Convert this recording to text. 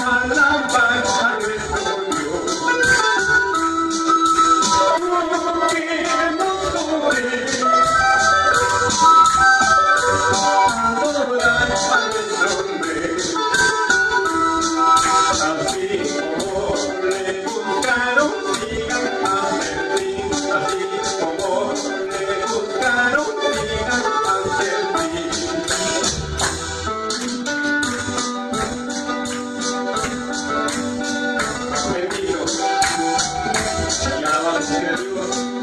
I love you. Schedule.